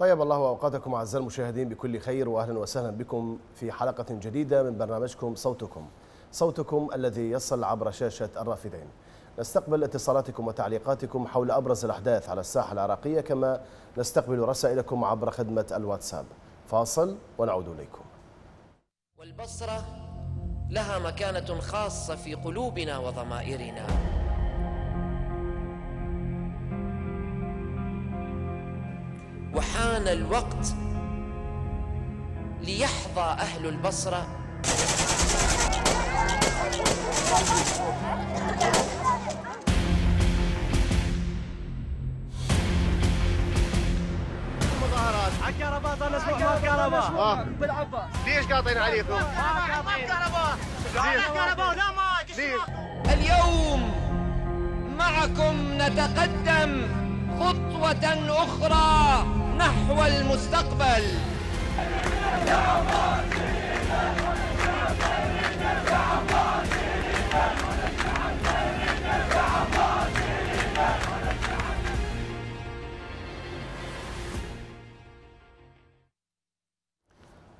طيب الله أوقاتكم أعزائي المشاهدين بكل خير واهلا وسهلا بكم في حلقة جديدة من برنامجكم صوتكم. صوتكم الذي يصل عبر شاشة الرافدين. نستقبل اتصالاتكم وتعليقاتكم حول أبرز الأحداث على الساحة العراقية كما نستقبل رسائلكم عبر خدمة الواتساب. فاصل ونعود إليكم. والبصرة لها مكانة خاصة في قلوبنا وضمائرنا. وحان الوقت ليحظى أهل البصرة. مظاهرات. على الكهرباء صار أسبوع ما كهرباء. بالعباس. ليش قاطعين عليكم؟ ما كهرباء؟ كهرباء. لا ما؟ اليوم معكم نتقدم خطوة أخرى. نحو المستقبل.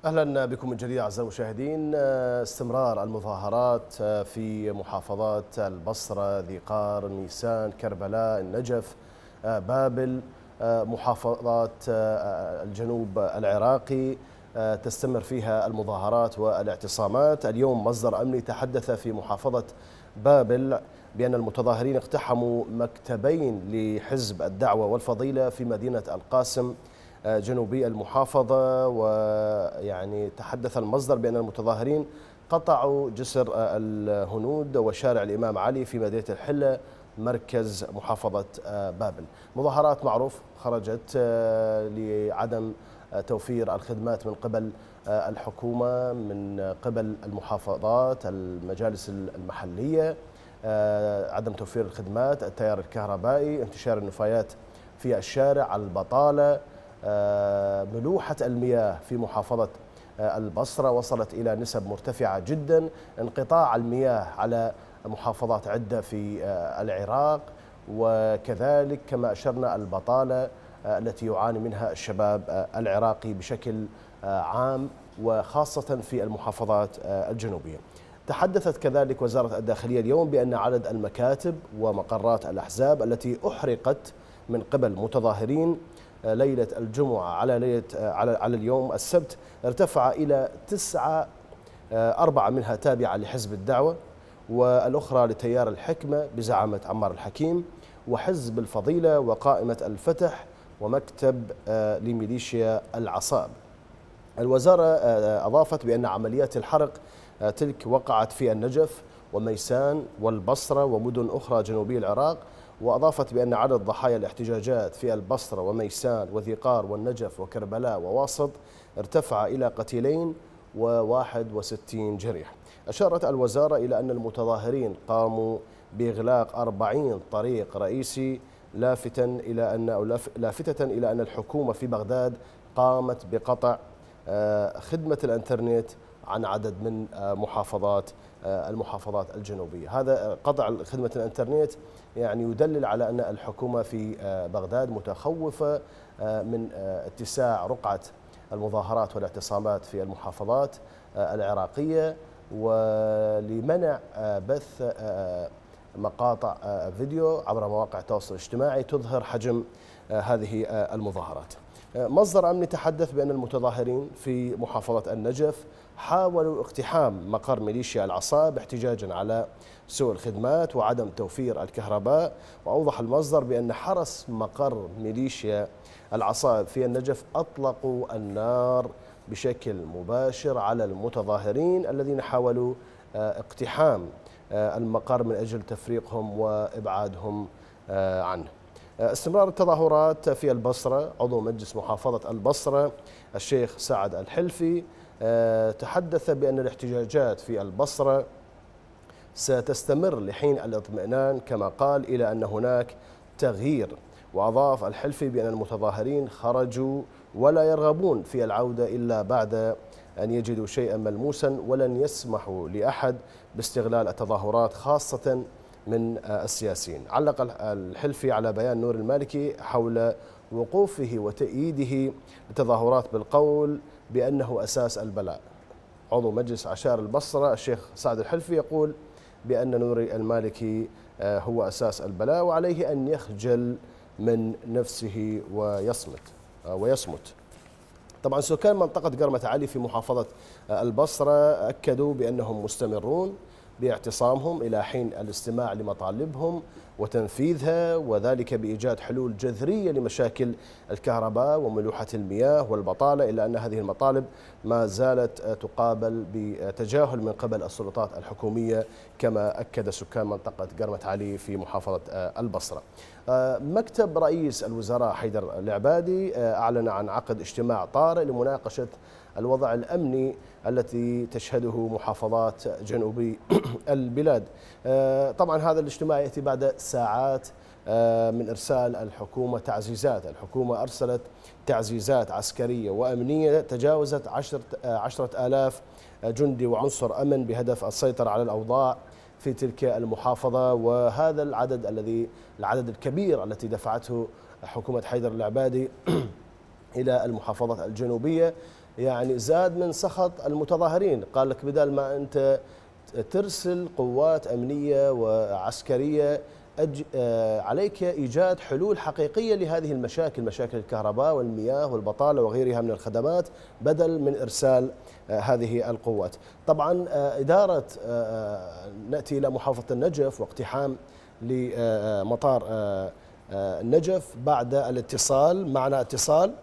أهلا بكم من جديد أعزائي المشاهدين. استمرار المظاهرات في محافظات البصرة ذي قار نيسان كربلاء النجف بابل. محافظات الجنوب العراقي تستمر فيها المظاهرات والاعتصامات. اليوم مصدر أمني تحدث في محافظة بابل بأن المتظاهرين اقتحموا مكتبين لحزب الدعوة والفضيلة في مدينة القاسم جنوبي المحافظة. ويعني تحدث المصدر بأن المتظاهرين قطعوا جسر الهنود وشارع الإمام علي في مدينة الحلة مركز محافظة بابل. مظاهرات معروف خرجت لعدم توفير الخدمات من قبل الحكومة من قبل المحافظات المجالس المحلية عدم توفير الخدمات التيار الكهربائي انتشار النفايات في الشارع البطالة ملوحة المياه في محافظة البصرة. وصلت إلى نسب مرتفعة جدا. انقطاع المياه على محافظات عدة في العراق وكذلك كما أشرنا البطالة التي يعاني منها الشباب العراقي بشكل عام وخاصة في المحافظات الجنوبية. تحدثت كذلك وزارة الداخلية اليوم بأن عدد المكاتب ومقرات الأحزاب التي أحرقت من قبل متظاهرين ليلة الجمعة على ليلة على على اليوم السبت ارتفع إلى تسعة أربعة منها تابعة لحزب الدعوة. والأخرى لتيار الحكمة بزعامة عمار الحكيم وحزب الفضيلة وقائمة الفتح ومكتب لميليشيا العصاب. الوزارة أضافت بأن عمليات الحرق تلك وقعت في النجف وميسان والبصرة ومدن أخرى جنوبي العراق وأضافت بأن عدد ضحايا الاحتجاجات في البصرة وميسان وذيقار والنجف وكربلاء وواسط ارتفع إلى قتيلين و61 جريح أشارت الوزارة إلى أن المتظاهرين قاموا بإغلاق 40 طريق رئيسي لافتا إلى أن لافتة إلى أن الحكومة في بغداد قامت بقطع خدمة الإنترنت عن عدد من محافظات المحافظات الجنوبية. هذا قطع خدمة الإنترنت يعني يدلل على أن الحكومة في بغداد متخوفة من اتساع رقعة المظاهرات والاعتصامات في المحافظات العراقية. ولمنع بث مقاطع فيديو عبر مواقع التواصل الاجتماعي تظهر حجم هذه المظاهرات. مصدر أمني تحدث بأن المتظاهرين في محافظة النجف حاولوا اقتحام مقر ميليشيا العصاب احتجاجا على سوء الخدمات وعدم توفير الكهرباء. وأوضح المصدر بأن حرس مقر ميليشيا العصاب في النجف أطلقوا النار بشكل مباشر على المتظاهرين الذين حاولوا اقتحام المقر من أجل تفريقهم وإبعادهم عنه. استمرار التظاهرات في البصرة عضو مجلس محافظة البصرة الشيخ سعد الحلفي تحدث بأن الاحتجاجات في البصرة ستستمر لحين الاطمئنان كما قال إلى أن هناك تغيير. وأضاف الحلفي بأن المتظاهرين خرجوا ولا يرغبون في العودة إلا بعد أن يجدوا شيئا ملموسا ولن يسمحوا لأحد باستغلال التظاهرات خاصة من السياسيين. علق الحلفي على بيان نور المالكي حول وقوفه وتأييده لتظاهرات بالقول بأنه أساس البلاء. عضو مجلس عشائر البصرة الشيخ سعد الحلفي يقول بأن نوري المالكي آه، هو أساس البلاء وعليه أن يخجل من نفسه ويصمت. ويصمت. طبعا سكان منطقة قرمة علي في محافظة آه، البصرة أكدوا بأنهم مستمرون باعتصامهم إلى حين الاستماع لمطالبهم وتنفيذها وذلك بإيجاد حلول جذرية لمشاكل الكهرباء وملوحة المياه والبطالة إلا أن هذه المطالب ما زالت تقابل بتجاهل من قبل السلطات الحكومية كما أكد سكان منطقة قرمة علي في محافظة البصرة. مكتب رئيس الوزراء حيدر العبادي أعلن عن عقد اجتماع طارئ لمناقشة الوضع الأمني التي تشهده محافظات جنوبي البلاد. آه، طبعا هذا الاجتماع يأتي بعد ساعات آه، من إرسال الحكومة تعزيزات. الحكومة أرسلت تعزيزات عسكرية وأمنية تجاوزت عشرة, آه، عشرة آلاف جندي وعنصر أمن بهدف السيطرة على الأوضاع في تلك المحافظة. وهذا العدد الذي العدد الكبير التي دفعته حكومة حيدر العبادي إلى المحافظات الجنوبية يعني زاد من سخط المتظاهرين قال لك بدل ما أنت ترسل قوات أمنية وعسكرية. آه، عليك إيجاد حلول حقيقية لهذه المشاكل مشاكل الكهرباء والمياه والبطالة وغيرها من الخدمات بدل من إرسال آه، هذه القوات طبعا آه، إدارة نأتي إلى محافظة النجف واقتحام لمطار النجف بعد الاتصال معنا اتصال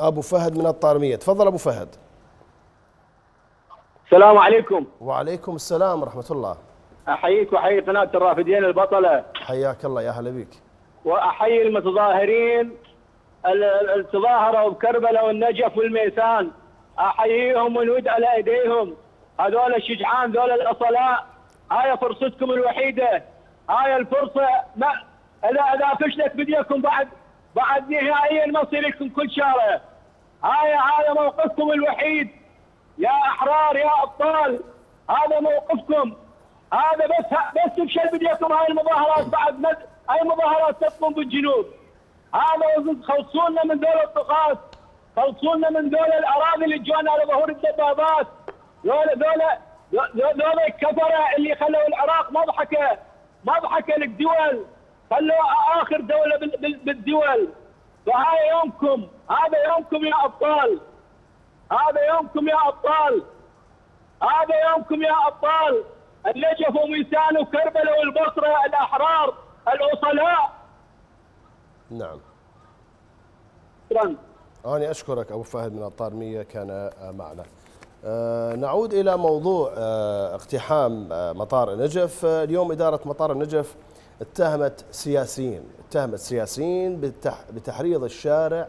أبو فهد من الطارمية. تفضل أبو فهد. السلام عليكم. وعليكم السلام ورحمة الله. أحييك وأحيي قناة الرافدين البطلة. حياك الله يا هلا بك وأحيي المتظاهرين اللي تظاهروا بكربلاء والنجف والميسان أحييهم ونود على أيديهم. هذول الشجعان ذول الأصلاء. هاي فرصتكم الوحيدة. هاي الفرصة ما اذا إذا فشلت بديكم بعد بعد نهائيا لكم كل شارع هاي هذا موقفكم الوحيد. يا أحرار يا أبطال هذا موقفكم. هذا بس بس تفشل بديكم هاي المظاهرات بعد مد هاي المظاهرات تقوم بالجنوب. هذا خلصونا من دول الطقاس. خلصونا من دول الأراضي اللي جونا على ظهور الدبابات. ذولا ذولا ذولا الكفرة اللي خلوا العراق مضحكة مضحكة للدول. خلوا آخر دولة بالدول. فهذا يومكم. هذا يومكم يا أبطال. هذا يومكم يا أبطال. هذا يومكم يا أبطال. النجف وميسان وكربلاء والبصرة الأحرار الاصلاء نعم. شكرا. أنا أشكرك أبو فهد من الطارمية كان معنا. آه، نعود إلى موضوع آه، اقتحام آه، مطار النجف. اليوم إدارة مطار النجف اتهمت سياسيين اتهمت سياسيين بتحريض الشارع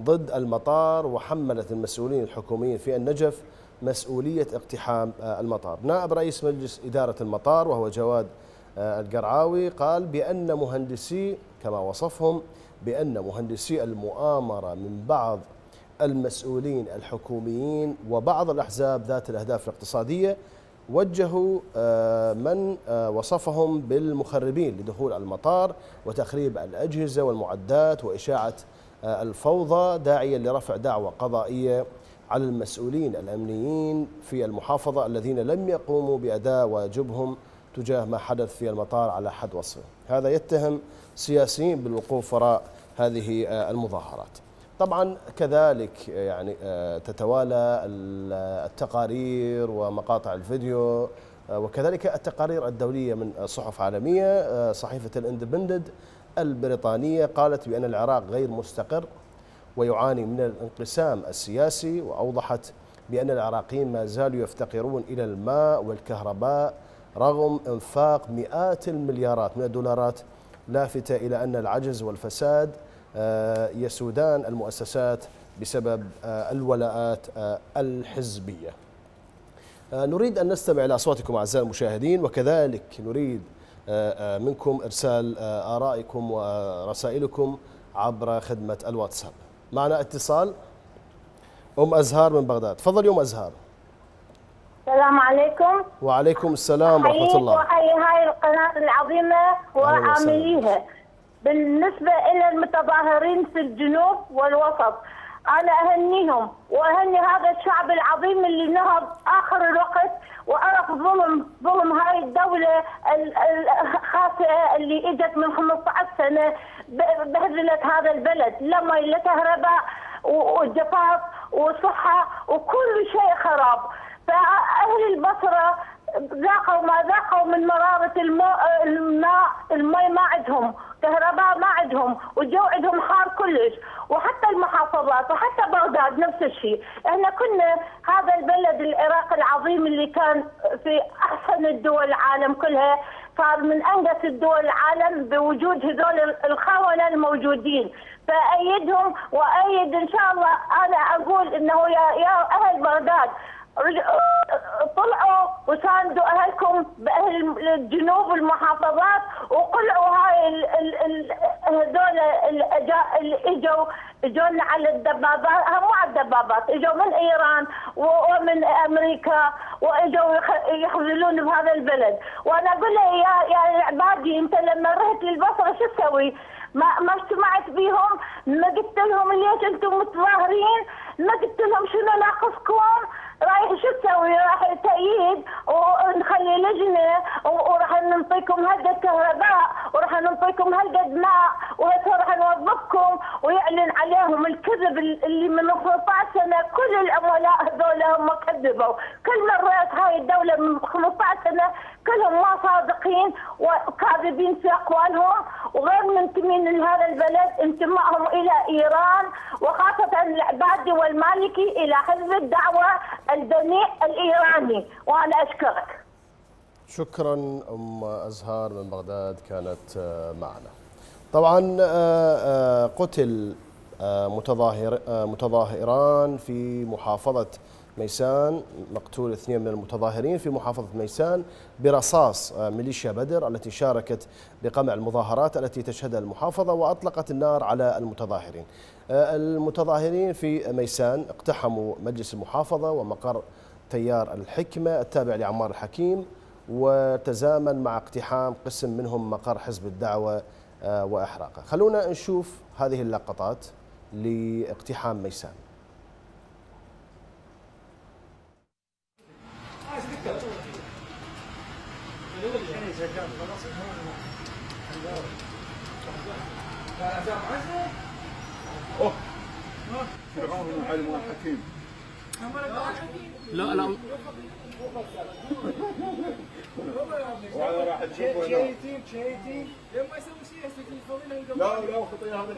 ضد المطار وحملت المسؤولين الحكوميين في النجف مسؤولية اقتحام آه، المطار. نائب رئيس مجلس إدارة المطار وهو جواد آه، القرعاوي قال بأن مهندسي كما وصفهم بأن مهندسي المؤامرة من بعض المسؤولين الحكوميين وبعض الأحزاب ذات الأهداف الاقتصادية وجهوا آه، من آه، وصفهم بالمخربين لدخول المطار وتخريب الأجهزة والمعدات وإشاعة آه، الفوضى داعيا لرفع دعوى قضائية على المسؤولين الأمنيين في المحافظة الذين لم يقوموا بأداء واجبهم تجاه ما حدث في المطار على حد وصفه. هذا يتهم سياسيين بالوقوف وراء هذه المظاهرات. طبعا كذلك يعني آه، تتوالى التقارير ومقاطع الفيديو آه، وكذلك التقارير الدولية من صحف عالمية آه، صحيفة الإندبندنت البريطانية قالت بأن العراق غير مستقر ويعاني من الانقسام السياسي وأوضحت بأن العراقيين ما زالوا يفتقرون إلى الماء والكهرباء رغم إنفاق مئات المليارات من الدولارات لافتة إلى أن العجز والفساد يسودان المؤسسات بسبب آه، الولاءات آه، الحزبية. نريد أن نستمع إلى أصواتكم أعزائي المشاهدين وكذلك نريد منكم إرسال آرائكم ورسائلكم عبر خدمة الواتساب. معنا اتصال أم أزهار من بغداد. تفضل أم أزهار. السلام عليكم. وعليكم السلام ورحمة الله. وحي هاي القناة العظيمة وعامليها بالنسبة إلى المتظاهرين في الجنوب والوسط أنا أهنيهم وأهني هذا الشعب العظيم اللي نهض آخر الوقت وعرف ظلم ظلم هاي الدولة ال- ال- الخاسئة اللي إجت من 15 سنة ب- بهدلت هذا البلد. لا مي لا كهرباء وجفاف وصحة وكل شيء خراب. فأهل البصرة ذاقوا ما ذاقوا من مرارة الماء الماء المي ما عندهم. كهرباء ما عندهم والجو عندهم حار كلش. وحتى المحافظات وحتى بغداد نفس الشيء. إحنا كنا هذا البلد العراق العظيم اللي كان في أحسن الدول العالم كلها صار من انجس الدول العالم بوجود هذول الخونه الموجودين. فأيدهم وأيد إن شاء الله أنا أقول إنه يا يا أهل بغداد طلعوا وساندوا أهلكم بأهل الجنوب والمحافظات وقلعوا هاي هذول اللي اجوا إجونا على الدبابات. هم مو على الدبابات إجوا من إيران ومن أمريكا وإجوا يخ- يخذلون بهذا البلد. وأنا أقول له يا يا العبادي أنت لما رحت للبصرة شو تسوي؟ ما ما اجتمعت بيهم؟ ما قلت لهم ليش أنتم متظاهرين؟ ما قلت لهم شنو ناقصكم؟ رايح شو تسوي؟ راح تأييد ونخلي لجنة وراح نعطيكم هالقد كهرباء وراح نعطيكم هالقد ماء وهسه راح نوظفكم ويعلن عليهم الكذب اللي من 15 سنة. كل العملاء هذول هم كذبوا. كل مرات هاي الدولة من 15 سنة كلهم ما صادقين وكاذبين في أقوالهم وغير منتمين لهذا البلد انتمائهم إلى إيران وخاصة العبادي والمالكي إلى حزب الدعوة الدنيء الإيراني وأنا أشكرك شكرا أم أزهار من بغداد كانت آه، معنا. طبعا آه، آه، قتل متظاهر متظاهران في محافظة ميسان مقتول اثنين من المتظاهرين في محافظة ميسان برصاص آه، ميليشيا بدر التي شاركت بقمع المظاهرات التي تشهدها المحافظة وأطلقت النار على المتظاهرين. آه، المتظاهرين في ميسان اقتحموا مجلس المحافظة ومقر تيار الحكمة التابع لعمار الحكيم وتزامن مع اقتحام قسم منهم مقر حزب الدعوة آه، وإحراقه خلونا نشوف هذه اللقطات لاقتحام ميسان فرعون وحلم وحكيم لا لا راح تشوفه هناك. لا لا هذا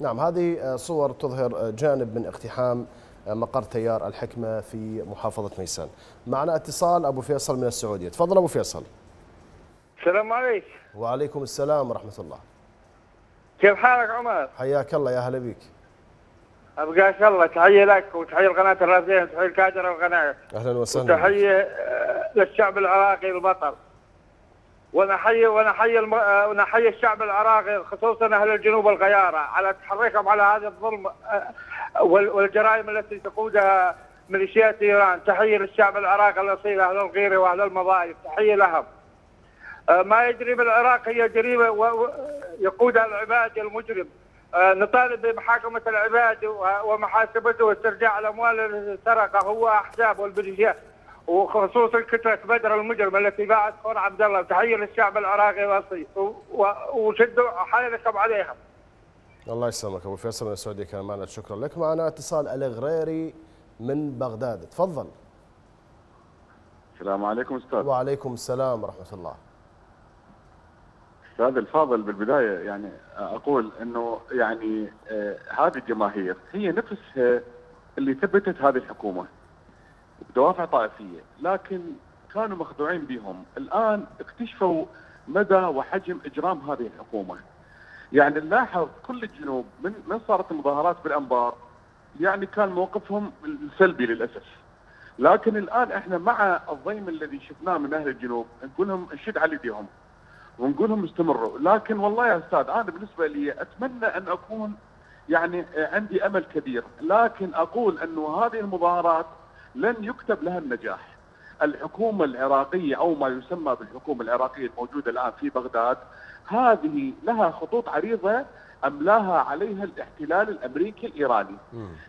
نعم هذه صور تظهر جانب من اقتحام مقر تيار الحكمة في محافظة ميسان. معنا اتصال أبو فيصل من السعودية. تفضل أبو فيصل. السلام عليك. وعليكم السلام ورحمة الله. كيف حالك عمر؟ حياك الله يا هلا بك. أبقاك الله تحية لك وتحية لقناة الرافدين وتحية الكادر والقناه أهلا وسهلا. وتحية آه، للشعب العراقي البطل. ونحيي ونحيي الم... آه، ونحيي الشعب العراقي خصوصا أهل الجنوب والغيارة على تحركهم على هذا الظلم آه، والجرائم التي تقودها ميليشيات ايران تحيه للشعب العراقي الأصيل أهل الغيره وأهل المضايق تحية لهم. آه، ما يجري بالعراق هي جريمه يقودها العباد المجرم. آه، نطالب بمحاكمة العباد ومحاسبته واسترجاع الأموال التي سرقها هو احزاب والبلجيات وخصوصا كتلة بدر المجرم التي باعت خور عبد الله تحية للشعب العراقي الأصيل وشدوا حيلكم عليهم الله يسلمك أبو فيصل من السعودية كان معنا. شكرا لك. معنا اتصال الغريري من بغداد. تفضل. السلام عليكم أستاذ. وعليكم السلام ورحمة الله. أستاذ الفاضل بالبداية يعني أقول إنه يعني آه هذه الجماهير هي نفسها اللي ثبتت هذه الحكومة بدوافع طائفية لكن كانوا مخدوعين بهم. الآن اكتشفوا مدى وحجم إجرام هذه الحكومة. يعني نلاحظ كل الجنوب من من صارت المظاهرات بالأنبار يعني كان موقفهم سلبي للأسف. لكن الآن إحنا مع الضيم الذي شفناه من أهل الجنوب نقول لهم نشد على ايديهم ونقول لهم استمروا. لكن والله يا أستاذ أنا بالنسبة لي أتمنى أن أكون يعني عندي أمل كبير. لكن أقول انه هذه المظاهرات لن يكتب لها النجاح. الحكومة العراقية أو ما يسمى بالحكومة العراقية الموجودة الآن في بغداد هذه لها خطوط عريضة املاها عليها الاحتلال الأمريكي الإيراني.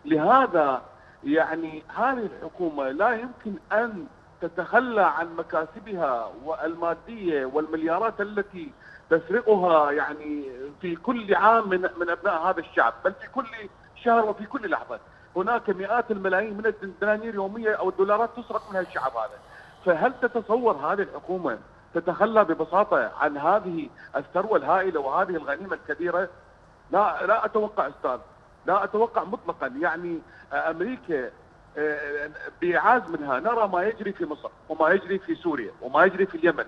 لهذا يعني هذه الحكومة لا يمكن أن تتخلى عن مكاسبها والمادية والمليارات التي تسرقها يعني في كل عام من من أبناء هذا الشعب، بل في كل شهر وفي كل لحظة. هناك مئات الملايين من الدنانير يومية أو الدولارات تسرق من الشعب هذا. فهل تتصور هذه الحكومة تتخلى ببساطة عن هذه الثروة الهائلة وهذه الغنيمة الكبيرة؟ لا لا أتوقع أستاذ، لا أتوقع مطلقا. يعني آه، بإعاز منها. نرى ما يجري في مصر وما يجري في سوريا وما يجري في اليمن.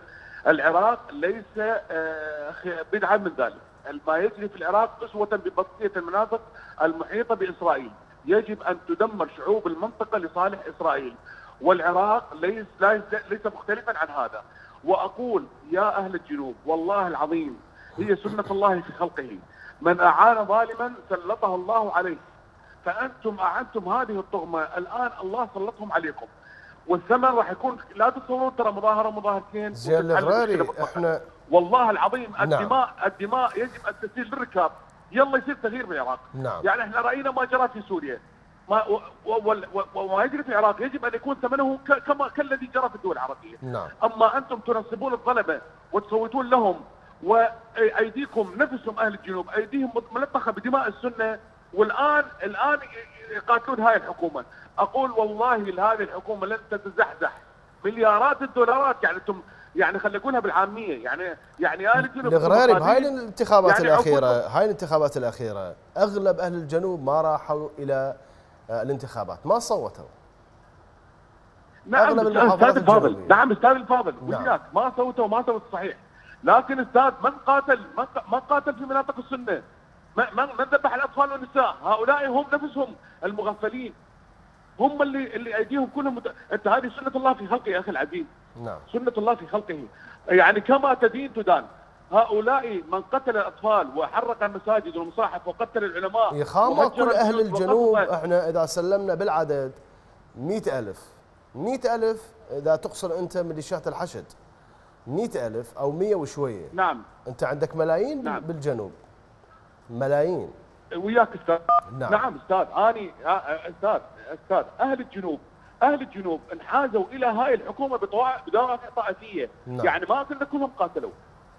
العراق ليس آه، بدعا من ذلك. ما يجري في العراق قسوة ببقية المناطق المحيطة بإسرائيل. يجب أن تدمر شعوب المنطقة لصالح إسرائيل. والعراق ليس, ليس مختلفا عن هذا. وأقول يا أهل الجنوب والله العظيم هي سنة الله في خلقه. من أعان ظالما سلطه الله عليه. فأنتم اعنتم هذه الطغمة. الآن الله سلطهم عليكم. والثمن راح يكون لا تتصورون ترى مظاهرة مظاهرتين زين الغراري. إحنا والله العظيم نعم. الدماء الدماء يجب أن تسيل بالركاب. يلا يصير تغيير بالعراق. نعم. يعني إحنا رأينا ما جرى في سوريا. ما و- و- وال- و- وما يجري في العراق يجب أن يكون ثمنه كما كالذي جرى في الدول العربية. نعم. أما أنتم تنصبون الظلمه وتصوتون لهم وأيديكم نفسهم أهل الجنوب أيديهم ملطخه بدماء السنة والان الآن يقاتلون هاي الحكومة. أقول والله هذه الحكومة لن تتزحزح. مليارات الدولارات يعني أنتم يعني خلينا نقولها بالعامية. يعني يعني أهل الجنوب الغراري بهاي مقاتلين. الانتخابات يعني الاخيره هاي الانتخابات الأخيرة. أغلب أهل الجنوب ما راحوا إلى الانتخابات. ما صوتوا. نعم المحافظات الفاضل. نعم أستاذ الفاضل نعم. وياك ما سوته وما سوت صحيح. لكن أستاذ من قاتل من قاتل في مناطق السنة؟ من من ذبح الأطفال والنساء؟ هؤلاء هم نفسهم المغفلين. هم اللي اللي أيديهم كلهم مت... أنت هذه سنة الله في خلقه يا أخي العزيز نعم. سنة الله في خلقه. يعني كما تدين تدان. هؤلاء من قتل الأطفال وحرق المساجد والمصاحف وقتل العلماء وهجر كل أهل الجنوب. إحنا إذا سلمنا بالعدد مئة ألف. مئة ألف إذا تقصر أنت ميليشيات الحشد. مئة ألف أو مية وشوية. نعم. أنت عندك ملايين نعم. بالجنوب. ملايين. وياك أستاذ. نعم. نعم, أستاذ. اني آه، أستاذ. أستاذ. أهل الجنوب. أهل الجنوب انحازوا إلى هاي الحكومة بدوافع طائفيه نعم. يعني ما كنا كلهم قاتلوا.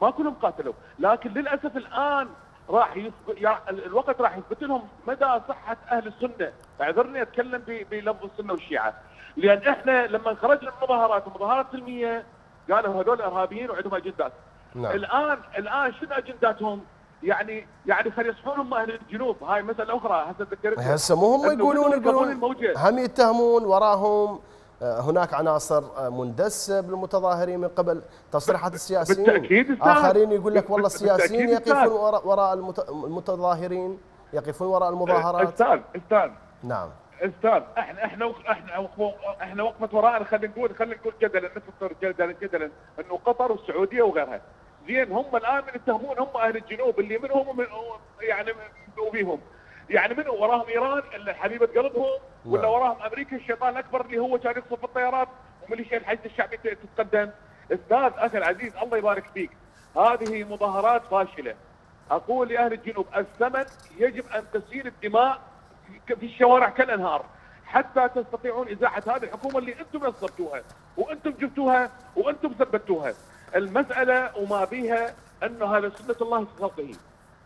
ما كلهم قاتلوا لكن للأسف الآن راح يثبت الوقت راح يثبت لهم مدى صحة أهل السنة. اعذرني أتكلم بلفظ السنة والشيعة. لأن إحنا لما خرجنا المظاهرات ومظاهرات سلميه قالوا هذول إرهابيين وعندهم أجندات. نعم. الان الآن شنو أجنداتهم؟ يعني يعني خلي يصحون هم أهل الجنوب. هاي مسألة أخرى. هسه تذكرت. هسه مو هم يقولون يقولون هم يتهمون وراهم هناك عناصر آه، مندسة بالمتظاهرين من قبل تصريحات السياسيين. بالتأكيد. آخرين يقول لك والله السياسيين. يقفون وراء وراء المت- المتظاهرين يقفون وراء المظاهرات. أستاذ أستاذ. نعم. أستاذ إحنا إحنا إحنا إحنا وقفت وراءنا خلينا نقول خلينا نقول جدلا نفكر جدلا جدلا إنه قطر والسعودية وغيرها. زين هم الآن من يتهمون هم أهل الجنوب اللي منهم يعني من- وبيهم. يعني من وراهم إيران اللي حبيبة قلبهم ولا. وراهم أمريكا الشيطان الأكبر اللي هو كان يقصف الطيارات وميليشيا الحشد الشعبي تتقدم. أستاذ أخي العزيز الله يبارك فيك. هذه مظاهرات فاشلة. أقول لأهل الجنوب الثمن يجب أن تسيل الدماء في- في الشوارع كالأنهار. حتى تستطيعون إزاحة هذه الحكومة اللي أنتم نصبتوها وأنتم جبتوها وأنتم ثبتوها. المسألة وما بيها انه هذا سنه الله في خلقه.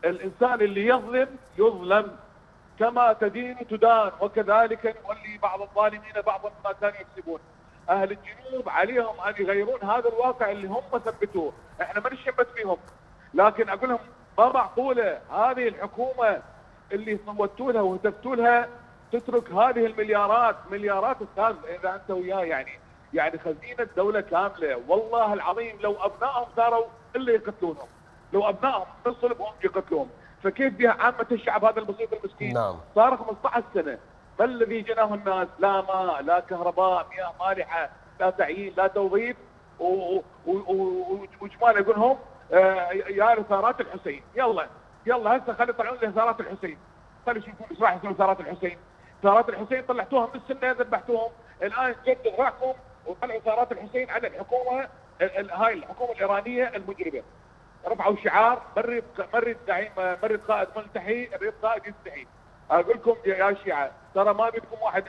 الإنسان اللي يظلم يظلم. كما تدين تدان وكذلك نولي بعض الظالمين بعضا ما كانوا يكسبون. أهل الجنوب عليهم أن يغيرون هذا الواقع اللي هم ثبتوه إحنا ما نشمت فيهم. لكن أقول لهم ما معقولة هذه الحكومة اللي صوتوا لها وهتفتوا لها تترك هذه المليارات مليارات أستاذ إذا أنت وياه يعني. يعني خزينة دولة كاملة. والله العظيم لو أبنائهم صاروا إلا يقتلونهم. لو أبنائهم من صلبهم يقتلوهم. فكيف بها عامة الشعب هذا البسيط المسكين؟ نعم. صار 15 سنة. ما الذي جناه الناس؟ لا ماء لا كهرباء مياه مالحة لا تعيين لا توظيف. وجمال يقول لهم آه، يا لثارات الحسين. يلا يلا هسه خلي يطلعون لثارات الحسين. خلي يشوفون إيش راح يسوي ثارات الحسين. ثارات الحسين طلعتوها من السنة ذبحتوهم. الآن جد ذراعكم وطلعوا ثارات الحسين على الحكومة ال- ال- هاي الحكومة الإيرانية المجرمة. رفعوا شعار مرد مرد زعيم مرد قائد ملتحي الريف قائد يستحي. أقول لكم يا شيعة ترى ما بدكم واحد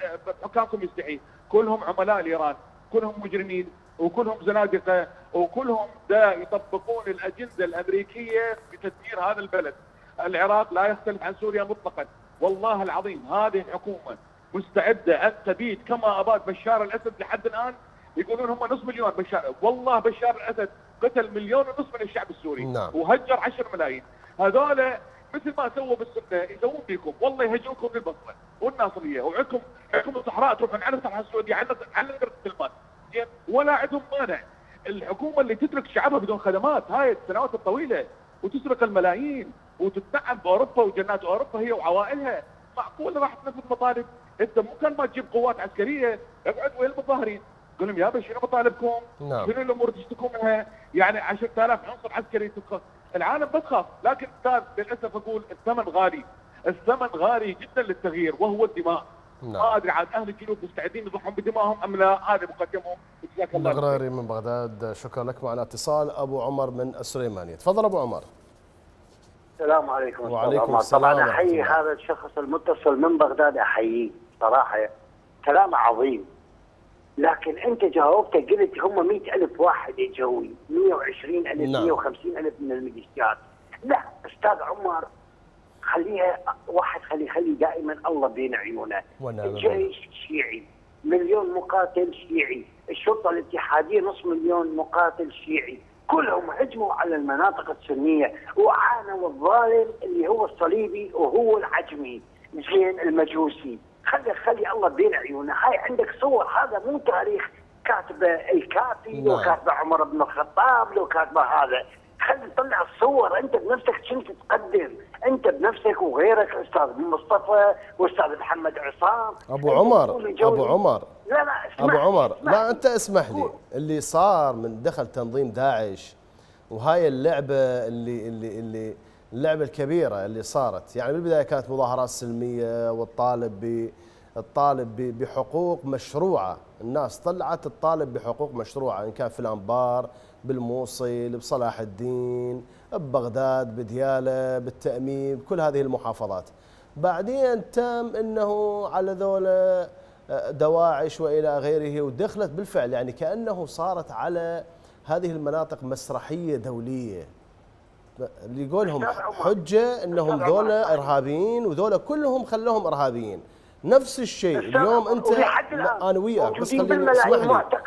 حكامكم يستحي. كلهم عملاء لايران كلهم مجرمين وكلهم زنادقة وكلهم دا يطبقون الأجندة الأمريكية في تدمير هذا البلد. العراق لا يختلف عن سوريا مطلقا. والله العظيم هذه الحكومة مستعدة أن تبيد كما أباد بشار الأسد لحد الآن؟ يقولون هم نصف مليون بشار. والله بشار الأسد قتل مليون ونصف من الشعب السوري. نعم. وهجر 10 ملايين. هذول مثل ما سووا بالسنة يسوون فيكم. والله يهجرونكم بالبصره والناصرية. وعندكم عندكم الصحراء تروحون على الصحراء السعودية على على التلمات زين. ولا عندهم مانع. الحكومة اللي تترك شعبها بدون خدمات هاي السنوات الطويلة. وتسرق الملايين. وتتنعم بأوروبا وجنات أوروبا هي وعوائلها. معقول راح تنفذ مطالب؟ انت مو كان ما تجيب قوات عسكرية. اقعد ويا المظاهرين. قول لهم يابا شنو مطالبكم؟ نعم. شنو الأمور اللي تشتكون منها؟ يعني 10000 عنصر عسكري تخاف العالم بتخاف لكن أستاذ للأسف أقول الثمن غالي الثمن غالي جدا للتغيير وهو الدماء نعم. ما أدري عاد أهل الجنوب مستعدين يضحون بدمائهم أم لا هذا مقدمهم جزاك الله خير. الغراري من بغداد شكرا لك معنا اتصال أبو عمر من السليمانية تفضل أبو عمر السلام عليكم وعليكم. السلام طبعا أحيي. هذا الشخص المتصل من بغداد أحييه صراحة كلام عظيم لكن انت جاوبت قلت هم مئة ألف واحد يجوي 120 ألف نعم. 150 ألف من الميليشيات لا أستاذ عمر خليها واحد خلي خلي دائما الله بين عيونه. الجيش شيعي مليون مقاتل شيعي. الشرطة الاتحادية نصف مليون مقاتل شيعي. كلهم هجموا على المناطق السنية وعانوا الظالم اللي هو الصليبي وهو العجمي زين المجوسي. خلي خلي الله بين عيونه. هاي عندك صور هذا مو تاريخ كاتبه الكافي نعم. لو كاتبه عمر بن الخطاب لو كاتبه هذا. خلي طلع الصور. انت بنفسك كنت تقدم انت بنفسك وغيرك أستاذ مصطفى وأستاذ محمد عصام. أبو عمر. أبو عمر. لا لا اسمح أبو عمر اسمح لا. أنت اسمح لي. اللي صار من دخل تنظيم داعش وهاي اللعبة اللي اللي اللي اللعبة الكبيرة اللي صارت. يعني بالبداية كانت مظاهرات سلمية والطالب ب الطالب بحقوق مشروعة. الناس طلعت تطالب بحقوق مشروعة. إن كان في الأنبار بالموصل بصلاح الدين ببغداد بديالة بالتأميم كل هذه المحافظات. بعدين تم إنه على ذولا دواعش وإلى غيره ودخلت بالفعل. يعني كأنه صارت على هذه المناطق مسرحية دولية. اللي يقولهم أستاذ عمر. حجة إنهم. ذولا إرهابيين وذولا كلهم خلوهم إرهابيين نفس الشيء اليوم أنت أنا وياك بس خليني اسمح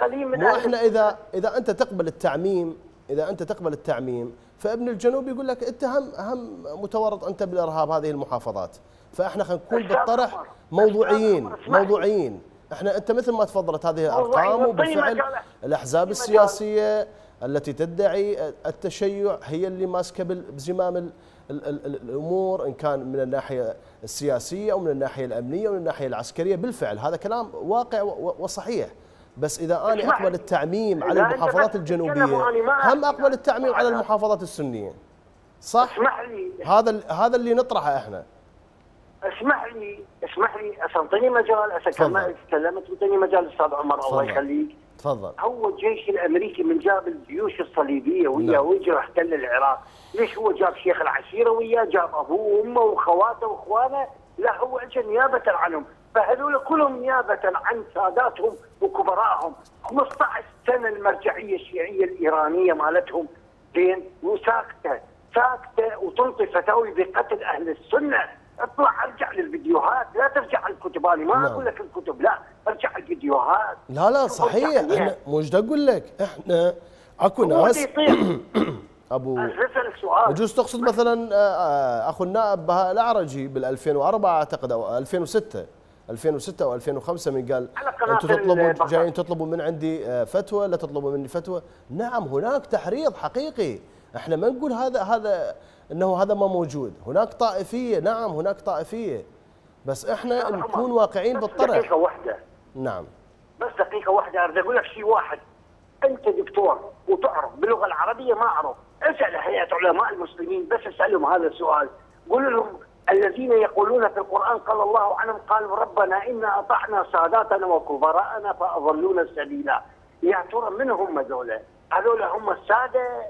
لي مو أهل إحنا إذا إذا أنت تقبل التعميم إذا أنت تقبل التعميم فابن الجنوب يقول لك أنت هم هم متورط أنت بالإرهاب هذه المحافظات فإحنا خلينا نكون بالطرح موضوعيين. موضوعيين إحنا أنت مثل ما تفضلت هذه موضوعي ارقام وطي وبالفعل. الأحزاب. السياسية التي تدعي التشيع هي اللي ماسكة بزمام ال- ال- ال- ال- الأمور إن كان من الناحية السياسية أو من الناحية الأمنية أو من الناحية العسكرية. بالفعل هذا كلام واقع وصحيح. بس إذا أنا أقبل. التعميم على المحافظات الجنوبية هم أقبل التعميم على المحافظات السنية. صح؟ اسمح لي. هذا هذا اللي نطرحه إحنا. اسمح لي اسمح لي اعطيني مجال. كما تكلمت أعطيني مجال أستاذ عمر الله. يخليك. تفضل. هو الجيش الأمريكي من جاب الجيوش الصليبية وياه نعم. ويجي احتل العراق، ليش هو جاب شيخ العشيرة وياه، جاب أبوه وأمه واخواته وإخوانه، لا هو اجى نيابة عنهم، فهذول كلهم نيابة عن ساداتهم وكبرائهم، 15 سنة المرجعية الشيعية الإيرانية مالتهم. زين وساكتة، ساكتة وتنطي فتاوي بقتل أهل السنة، اطلع ارجع للفيديوهات، لا ترجع الكتب، أنا ما نعم. أقول لك الكتب، لا ارجع الفيديوهات. لا لا صحيح. إحنا مو إيش أقول لك إحنا أكو ناس أبو يجوز تقصد مثلا آه، آه، أخو النائب بهاء الأعرجي بال 2004 أعتقد أو 2006 2006 أو 2005 من قال أنتم تطلبوا. جايين تطلبوا من عندي آه، فتوى لا تطلبوا مني فتوى. نعم هناك تحريض حقيقي. إحنا ما نقول هذا هذا إنه هذا ما موجود. هناك طائفية نعم هناك طائفية. بس إحنا نكون واقعين بس بالطرح دقيقة واحدة. نعم. بس دقيقة واحدة اريد أقول لك شيء واحد. أنت دكتور وتعرف باللغة العربية ما أعرف. اسأل هيئة علماء المسلمين بس اسألهم هذا السؤال. قول لهم الذين يقولون في القرآن قال الله عنهم قالوا ربنا إنا أطعنا ساداتنا وكبراءنا فأضلونا السبيلا. يا ترى من هم ذولا؟ هذول هم السادة؟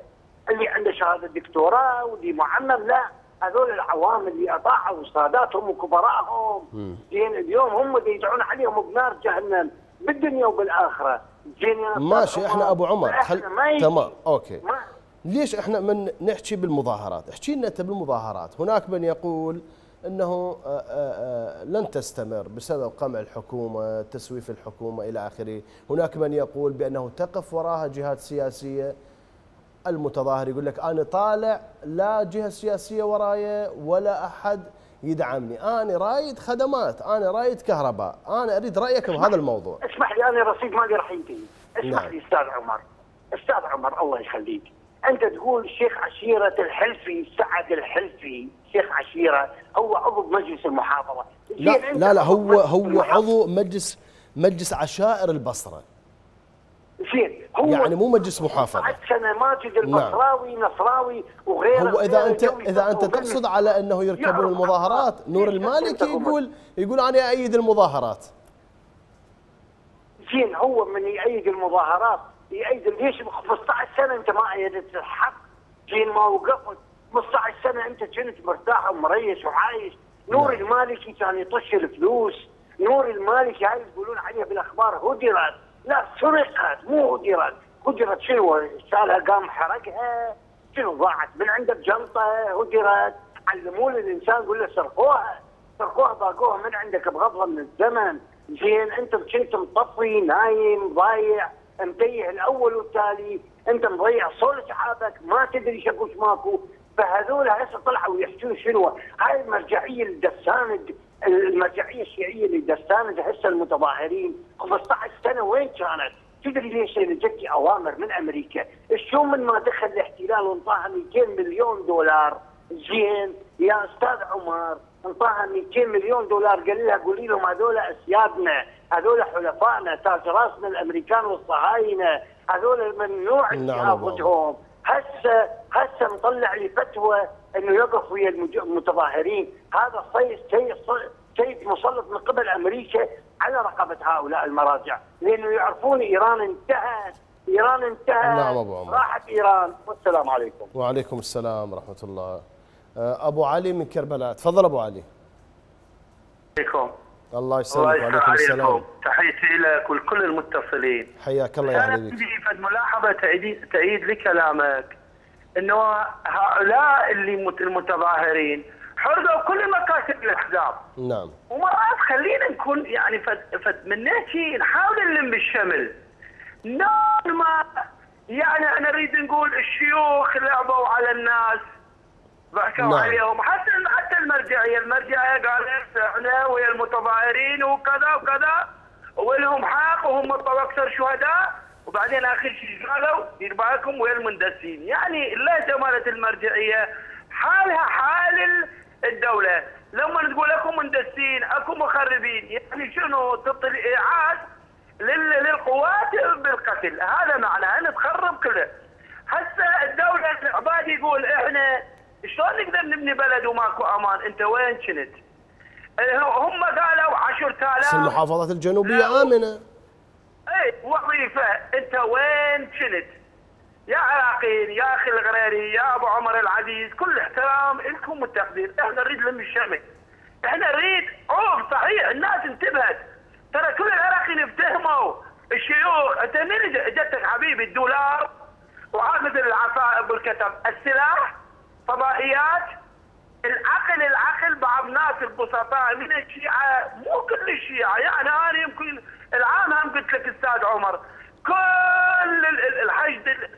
اللي عنده شهادة دكتوراه واللي معمم لا هذول العوام اللي أطاعوا ساداتهم وكبراءهم. زين اليوم هم اللي يدعون عليهم بنار جهنم بالدنيا وبالآخرة. زين ماشي إحنا أبو عمر يجي- تمام أوكي. ما ليش إحنا من نحكي بالمظاهرات؟ احكي لنا أنت بالمظاهرات. هناك من يقول إنه آه، آه، آه، لن تستمر بسبب قمع الحكومة تسويف الحكومة إلى آخره. هناك من يقول بأنه تقف وراها جهات سياسية المتظاهر يقول لك أنا طالع لا جهة سياسية وراي ولا أحد يدعمني. أنا رايد خدمات أنا رايد كهرباء أنا أريد رأيك بهذا الموضوع. اسمح لي أنا رصيد مالي راح ينتهي اسمح نعم. لي أستاذ عمر. أستاذ عمر الله يخليك. أنت تقول الشيخ عشيرة الحلفي سعد الحلفي. شيخ عشيرة هو عضو مجلس المحافظه لا لا لا هو هو. عضو مجلس مجلس عشائر البصرة. زين هو يعني مو مجلس محافظة. 19 سنة ماجد البصراوي نصراوي وغيره هو إذا انت إذا أنت تقصد على أنه يركبون المظاهرات. نور المالكي يقول يقول أنا ايد المظاهرات. زين هو من يأيد المظاهرات يأيد ليش ب 15 سنة أنت ما ايدت الحق؟ زين ما وقفت. 15 سنة أنت كنت مرتاح ومريش وعايش. نور نعم. المالكي كان يطش الفلوس. نور المالكي هاي يقولون عليها بالأخبار هدرت لا سرقت مو هدرت هدرت شنو؟ سالها قام حرقها. شنو ضاعت؟ من عنده بجنطه هدرت علموا الإنسان يقول له سرقوها. سرقوها ضاقوها من عندك بغضها من الزمن. زين أنت كنت مطفي نايم ضايع. متيه الأول والتالي. أنت مضيع صول شعابك ما تدري شكوش ماكو. فهذول هسه طلعوا يحكون شنو؟ هاي المرجعيه اللي دستاند المرجعيه الشيعية اللي دستاند هسه المتظاهرين 15 سنة وين كانت؟ تدري ليش جتي أوامر من أمريكا؟ شلون من ما دخل الاحتلال وانطاها 200 مليون دولار؟ زين. يا أستاذ عمر انطاها 200 مليون دولار. قال لها قولي لهم هذول أسيادنا هذول حلفائنا تاج راسنا الأمريكان والصهاينة هذول ممنوع نعم تعاقدهم هسه هسه مطلع لي فتوى إنه يقف ويا المتظاهرين. هذا صيد سيد سيد مسلط من قبل أمريكا على رقبة هؤلاء المراجع. لأنه يعرفون إيران انتهت إيران انتهت. نعم أبو عمر. راحت إيران. والسلام عليكم. وعليكم السلام ورحمة الله. آه، أبو علي من كربلاء. تفضل أبو علي. عليكم. الله يسلمك. يسلم وعليكم السلام. عليكم. تحياتي لك ولكل المتصلين. حياك الله يا أنا حبيبي عندي فد ملاحظة تأييد, تأييد لكلامك. إنه هؤلاء اللي مت- المتظاهرين حرقوا كل مكاتب الأحزاب. نعم. ومرات خلينا نكون يعني فد, فد من نحكي نحاول نلم الشمل نوع ما يعني أنا نريد نقول الشيوخ لعبوا على الناس ضحكوا نعم. عليهم. حتى حتى المرجعية المرجعية قالت إحنا ويا المتظاهرين وكذا وكذا ولهم حق وهم أكثر شهداء. وبعدين آخر شيء قالوا؟ دير بالكم ويا المندسين يعني اللهجه مالت المرجعية حالها حال ال- الدولة. لما تقول أكو مندسين أكو مخربين يعني شنو؟ تعطي الايعاد لل- للقوات بالقتل. هذا معناه ان تخرب كله. هسه الدولة العباد يقول إحنا شلون نقدر نبني بلد وماكو أمان؟ أنت وين كنت؟ آه، هم قالوا بس 10000 المحافظات الجنوبية آمنة. اي وظيفة. أنت وين كنت؟ يا عراقيين يا أخي الغريري يا أبو عمر العزيز كل احترام لكم والتقدير. إحنا نريد لم الشمل إحنا نريد عوف صحيح الناس انتبهت. ترى كل العراقيين افتهموا. الشيوخ أنت من اجى- اجتك حبيبي الدولار؟ وهذا مثل العصائب والكتب. السلاح؟ فضائيات؟ العقل العقل بعض ناس البسطاء من الشيعة مو كل الشيعة. يعني أنا يمكن العام هم قلت لك أستاذ عمر كل ال- ال- الحشد ال-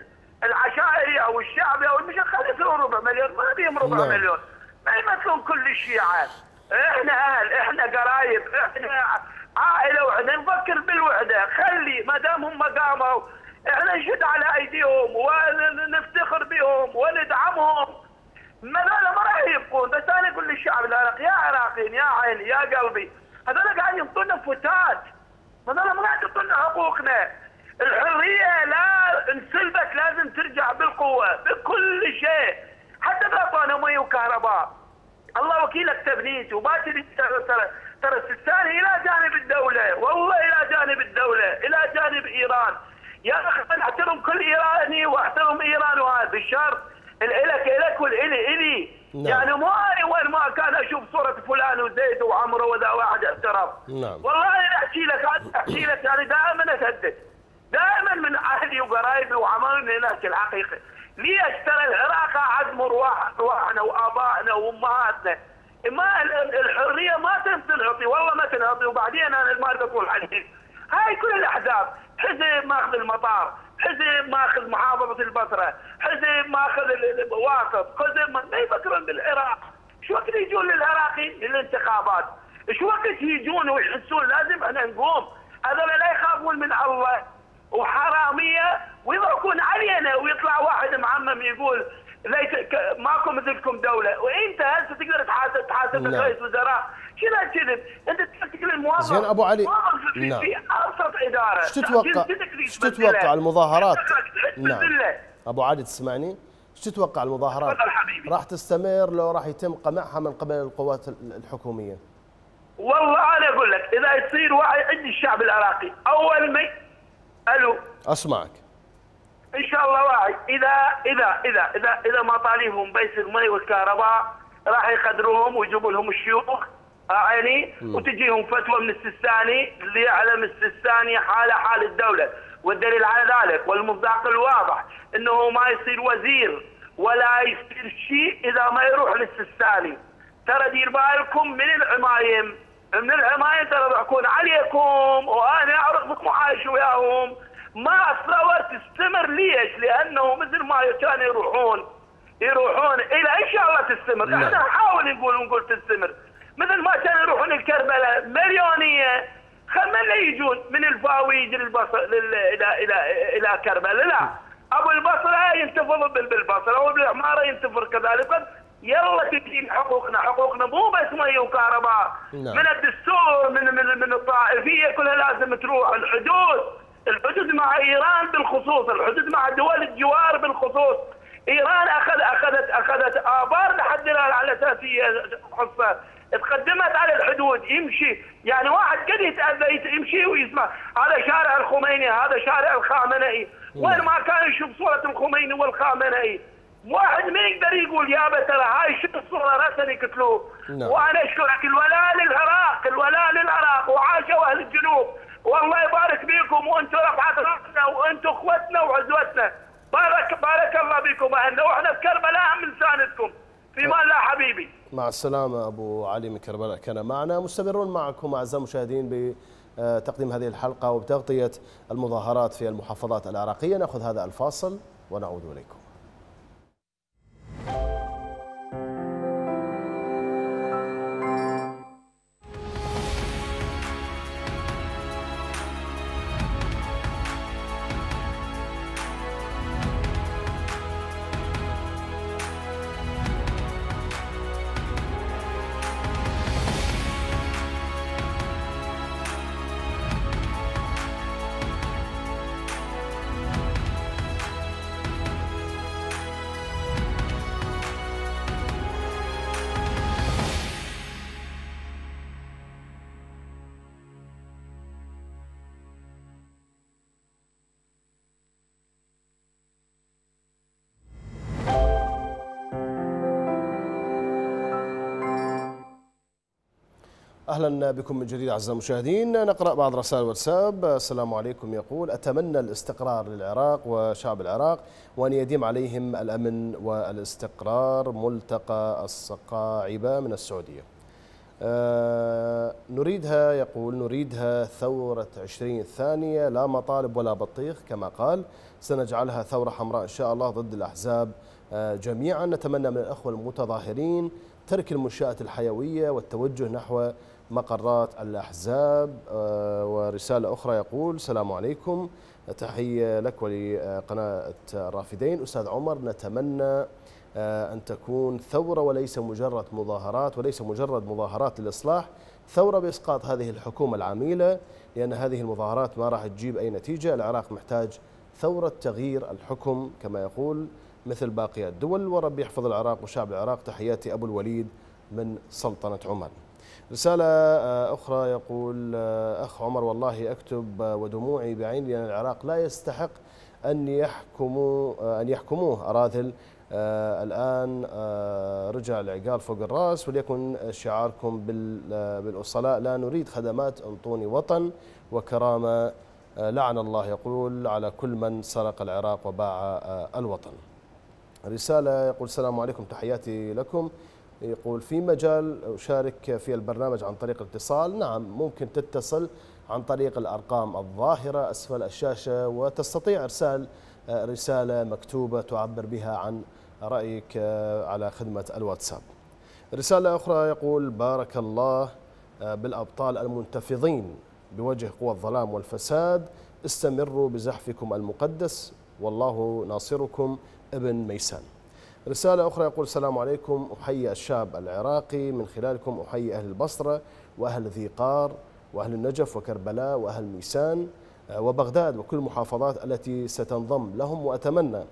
العشائري أو الشعبي أو المشخص يصيرون ربع مليون ما بيهم ربع نعم. مليون. ما يمثلون كل الشيعة. إحنا أهل إحنا قرايب إحنا عائلة وحده نفكر بالوحدة. خلي ما دام هم قاموا إحنا نشد على أيديهم ونفتخر بهم وندعمهم. ما ما راح يبقون. بس أنا أقول للشعب العراقي يا عراقيين يا عيني يا قلبي هذول قاعد ينطونا فتات هذول ما قاعد يعطونا حقوقنا الحرية لا انسلبت لازم ترجع بالقوة بكل شيء. حتى باعطونا مي وكهرباء الله وكيلك تبنيت تريد ترى ترى السيستان إلى جانب الدولة. والله إلى جانب الدولة إلى جانب إيران. يا أخي أحترم كل إيراني وأحترم ايران وهذا بالشرط الك إلك والالي إلي. نعم. يعني أنا وين ما كان أشوف صورة فلان وزيد وعمرو وذا واحد اعترف. نعم. والله أنا أحكي لك أحكي لك أنا دائما أسدد. دائما من أهلي وقرايبي وعمرنا هناك الحقيقة. ليش ترى العراق ارواح ارواحنا وآبائنا وأمهاتنا. ما ال- ال- الحرية ما تنعطي والله ما تنعطي وبعدين أنا ما اريد اطول الحديث هاي كل الأحزاب. حزب ماخذ المطار. حزب ماخذ محافظة البصرة حزب ماخذ الواسط حزب ما يفكرون بالعراق. شو وقت يجون للعراقي؟ للانتخابات. شو وقت يجون ويحسون لازم إحنا نقوم؟ هذول لا يخافون من الله. وحرامية ويضحكون علينا. ويطلع واحد معمم يقول ليس ماكو مثلكم دولة. وإنت هسه تقدر تحاسب تحاسب نعم. رئيس وزراء؟ شنو الكذب؟ أنت تفكر الموظف زين أبو علي. نعم. في أبسط إدارة إيش تتوقع إيش؟ تتوقع المظاهرات نعم. أبو علي تسمعني إيش تتوقع المظاهرات. راح تستمر لو راح يتم قمعها من قبل القوات ال- الحكومية والله أنا أقول لك إذا يصير وعي عند الشعب العراقي أول ما ألو أسمعك إن شاء الله واعي اذا اذا اذا اذا إذا ما طالبهم بيس المي والكهرباء راح يقدروهم ويجيبوا لهم الشيوخ عيني وتجيهم فتوى من السيستاني اللي يعلم السيستاني حاله حال الدولة. والدليل على ذلك والمصداق الواضح إنه ما يصير وزير ولا يصير شيء إذا ما يروح للسيستاني ترى دير بالكم من العمايم من العمايم ترى بيحكون عليكم وأنا اعرفكم وعايش وياهم. ما اتصور تستمر ليش؟ لأنه مثل ما كانوا يروحون يروحون إلى ان شاء الله تستمر،. إحنا نحاول نقول ونقول تستمر، مثل ما كانوا يروحون الكربلاء مليونية. خلنا يجون؟ من الفاويج للبصر لل... إلى إلى إلى كربلاء؟ لا. أبو البصرة ينتفض بال- بالبصرة وبالعماره ينتفر كذلك. يلا تجي حقوقنا. حقوقنا مو بس مي وكهرباء. نعم. من الدستور من من من الطائفية كلها لازم تروح. الحدود. الحدود مع إيران بالخصوص. الحدود مع دول الجوار بالخصوص. إيران اخذ اخذت أخذت آبار لحد الان على أساس هي حصه تقدمت على الحدود يمشي. يعني واحد قد يتأذى يت- يمشي ويسمع. هذا شارع الخميني هذا شارع الخامنئي. وين ما كان يشوف صورة الخميني والخامنئي. واحد ما يقدر يقول يابا ترى هاي شو الصورة؟ راسا يقتلوه نعم. وأنا أشكرك الولاء للعراق الولاء للعراق. وعاشوا أهل الجنوب. والله يبارك بكم وأنتم رفعت رأسنا وأنتم إخوتنا وعزوتنا. بارك بارك الله بكم أهلنا. وإحنا في كربلاء من ساندكم. في مان الله حبيبي. مع السلامة أبو علي من كربلاء كان معنا. مستمرون معكم أعزائي المشاهدين بتقديم هذه الحلقة وبتغطية المظاهرات في المحافظات العراقية. نأخذ هذا الفاصل ونعود إليكم. أهلا بكم من جديد أعزائي المشاهدين. نقرأ بعض رسائل واتساب. السلام عليكم. يقول أتمنى الاستقرار للعراق وشعب العراق وأن يديم عليهم الأمن والاستقرار ملتقى الصقاعبه من السعودية. آه، نريدها يقول نريدها ثورة عشرين الثانية. لا مطالب ولا بطيخ كما قال. سنجعلها ثورة حمراء إن شاء الله ضد الأحزاب آه، جميعا. نتمنى من الأخوة المتظاهرين ترك المنشآت الحيوية والتوجه نحو مقرات الأحزاب آه، ورسالة أخرى يقول السلام عليكم. تحية لك ولقناة الرافدين أستاذ عمر نتمنى آه، أن تكون ثورة وليس مجرد مظاهرات وليس مجرد مظاهرات للإصلاح ثورة بإسقاط هذه الحكومة العميلة لأن هذه المظاهرات ما راح تجيب أي نتيجة. العراق محتاج ثورة تغيير الحكم كما يقول مثل باقي الدول. ورب يحفظ العراق وشعب العراق. تحياتي أبو الوليد من سلطنة عمان. رسالة آه، أخرى يقول آه، أخ عمر والله أكتب آه، ودموعي بعيني لأن العراق لا يستحق أن يحكموا أن يحكموه. أراذل الآن رجع العقال فوق الرأس وليكن شعاركم بال- بالأصلاء. لا نريد خدمات أنطوني وطن وكرامة لعن الله يقول على كل من سرق العراق وباع الوطن. رسالة يقول السلام عليكم تحياتي لكم. يقول في مجال أشارك في البرنامج عن طريق الاتصال. نعم ممكن تتصل عن طريق الأرقام الظاهرة أسفل الشاشة وتستطيع إرسال آه، رسالة مكتوبة تعبر بها عن رأيك آه، على خدمة الواتساب. رسالة أخرى يقول بارك الله آه، بالأبطال المنتفضين بوجه قوى الظلام والفساد. استمروا بزحفكم المقدس والله ناصركم ابن ميسان. رسالة أخرى يقول السلام عليكم أحيي الشعب العراقي من خلالكم أحيي أهل البصرة وأهل ذي قار وأهل النجف وكربلاء وأهل ميسان آه، وبغداد وكل المحافظات التي ستنضم لهم وأتمنى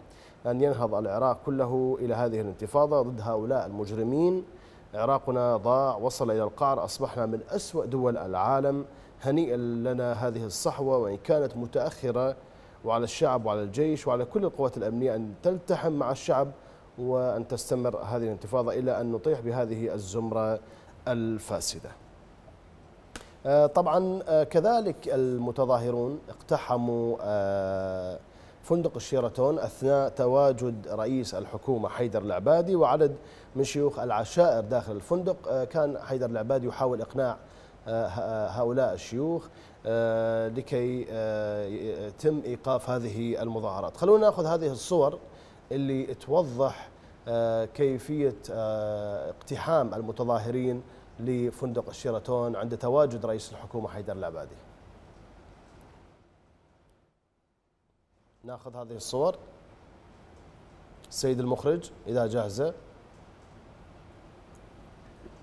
أن ينهض العراق كله إلى هذه الانتفاضة ضد هؤلاء المجرمين. عراقنا ضاع وصل إلى القعر أصبحنا من أسوأ دول العالم. هنيئا لنا هذه الصحوة وإن كانت متأخرة وعلى الشعب وعلى الجيش وعلى كل القوات الأمنية أن تلتحم مع الشعب وأن تستمر هذه الانتفاضة إلى أن نطيح بهذه الزمرة الفاسدة. آه، طبعا آه، كذلك المتظاهرون اقتحموا آه، فندق الشيراتون أثناء تواجد رئيس الحكومة حيدر العبادي وعدد من شيوخ العشائر داخل الفندق. كان حيدر العبادي يحاول إقناع هؤلاء الشيوخ لكي يتم إيقاف هذه المظاهرات. خلونا نأخذ هذه الصور اللي توضح آه، كيفية آه، اقتحام المتظاهرين لفندق الشيراتون عند تواجد رئيس الحكومة حيدر العبادي. ناخذ هذه الصور. السيد المخرج إذا جاهزة.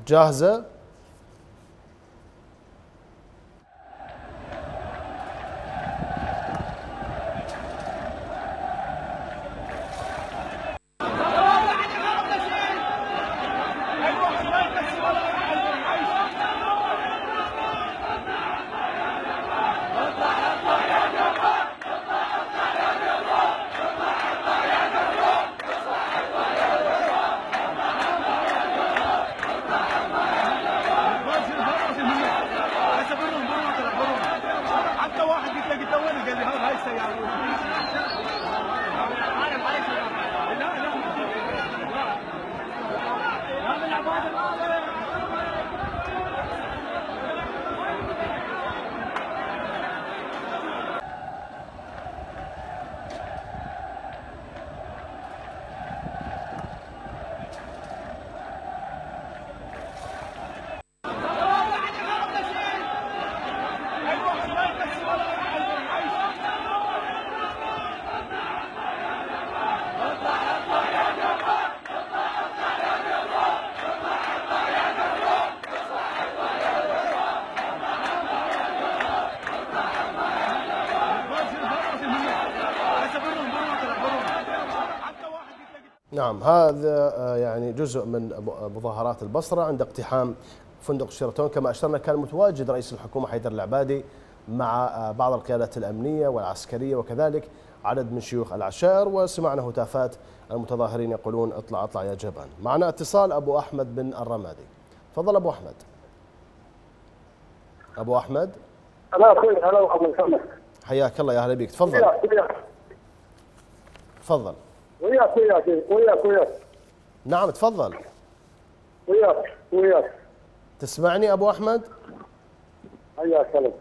جاهزة حتى واحد قلت له قلت له وين قال لي هاي السياره لا لا لا من عباد الله نعم هذا آه، يعني جزء من مظاهرات البصرة عند اقتحام فندق شيراتون. كما أشرنا كان متواجد رئيس الحكومة حيدر العبادي مع آه، بعض القيادات الأمنية والعسكرية وكذلك عدد من شيوخ العشائر وسمعنا هتافات المتظاهرين يقولون اطلع اطلع يا جبان. معنا اتصال أبو أحمد بن الرمادي. تفضل أبو أحمد. أبو أحمد. هلا أخوي هلا محمد. حياك الله يا أهلا بك. تفضل. تفضل. وياك وياك وياك وياك. نعم تفضل. وياك وياك. تسمعني أبو أحمد؟ حياك الله.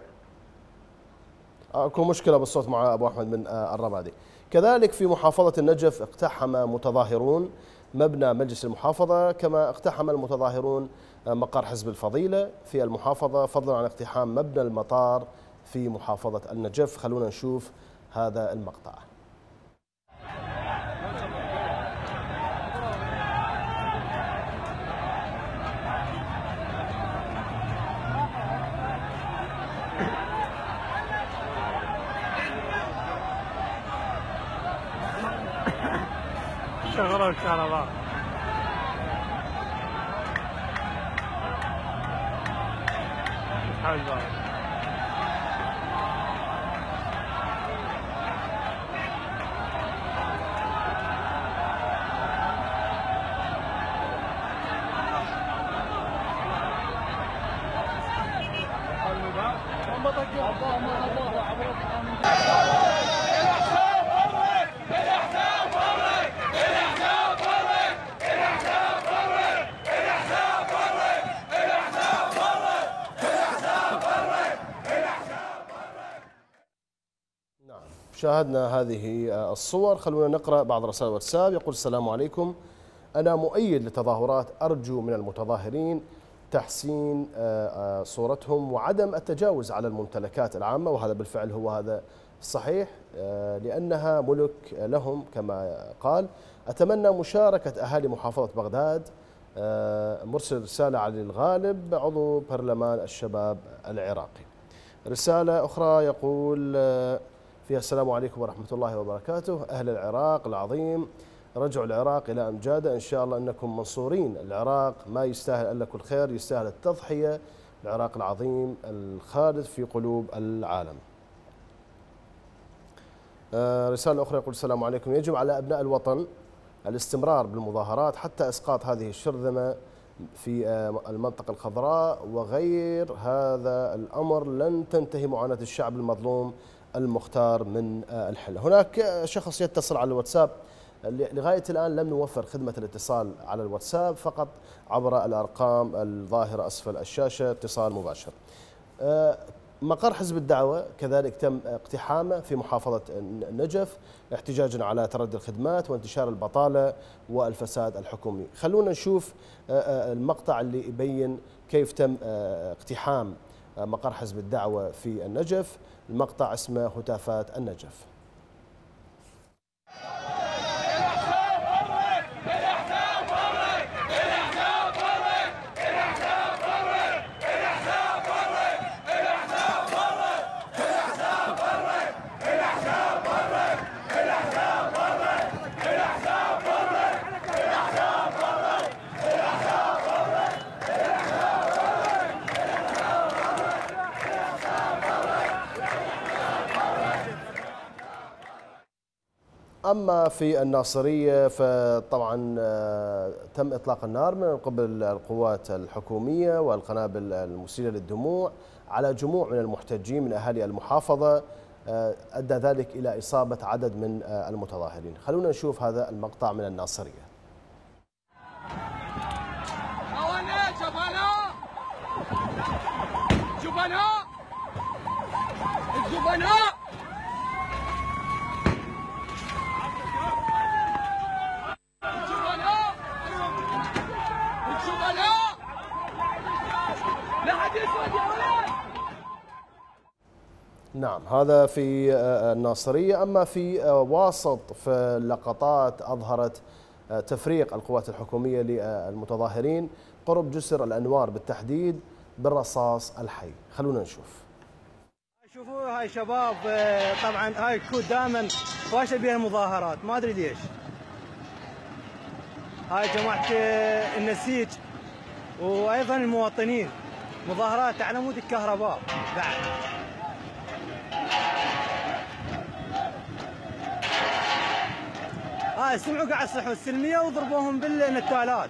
أكو مشكلة بالصوت مع أبو أحمد من آه، الرمادي. كذلك في محافظة النجف اقتحم متظاهرون مبنى مجلس المحافظة كما اقتحم المتظاهرون آه، مقر حزب الفضيلة في المحافظة فضلا عن اقتحام مبنى المطار في محافظة النجف، خلونا نشوف هذا المقطع. الكهرباء والكهرباء حول بارك شاهدنا هذه الصور. خلونا نقرأ بعض رسائل الواتساب يقول السلام عليكم. أنا مؤيد للتظاهرات أرجو من المتظاهرين تحسين آه، آه، صورتهم وعدم التجاوز على الممتلكات العامة وهذا بالفعل هو هذا صحيح آه، لأنها ملك لهم كما قال. أتمنى مشاركة أهالي محافظة بغداد آه، مرسل رسالة علي الغالب عضو برلمان الشباب العراقي. رسالة أخرى يقول آه، فيها السلام عليكم ورحمة الله وبركاته. أهل العراق العظيم رجعوا العراق إلى أمجاده. إن شاء الله أنكم منصورين. العراق ما يستاهل إلا كل خير يستاهل التضحية. العراق العظيم الخالد في قلوب العالم. آه، رسالة أخرى يقول السلام عليكم. يجب على أبناء الوطن الاستمرار بالمظاهرات حتى إسقاط هذه الشرذمة في آه، المنطقة الخضراء. وغير هذا الأمر لن تنتهي معاناة الشعب المظلوم المختار من آه، الحل هناك آه، شخص يتصل على الواتساب. لغاية الآن لم نوفر خدمة الاتصال على الواتساب فقط عبر الأرقام الظاهرة أسفل الشاشة اتصال مباشر. آه، مقر حزب الدعوة كذلك تم اقتحامه في محافظة النجف احتجاجا على تردي الخدمات وانتشار البطالة والفساد الحكومي. خلونا نشوف المقطع اللي يبين كيف تم اقتحام مقر حزب الدعوة في النجف. المقطع اسمه هتافات النجف. أما في الناصرية فطبعا آه، تم إطلاق النار من قبل القوات الحكومية والقنابل المسيلة للدموع على جموع من المحتجين من أهالي المحافظة آه، أدى ذلك إلى إصابة عدد من آه، المتظاهرين. خلونا نشوف هذا المقطع من الناصرية. جبناء جبناء جبناء الجبناء الجبناء الجبناء لا حد يسود يا ولد نعم هذا في آه، الناصرية. أما في آه، واسط في اللقطات أظهرت آه، تفريق القوات الحكومية للمتظاهرين قرب جسر الأنوار بالتحديد بالرصاص الحي. خلونا نشوف. شوفوا هاي شباب آه، طبعا هاي الكوت دائما فاشل بها المظاهرات. ما أدري ليش. هاي جماعة آه، النسيج وأيضا المواطنين. مظاهرات على مود الكهرباء بعد. هاي سمعوا قاعد يصيحون السلمية وضربوهم بالنتالات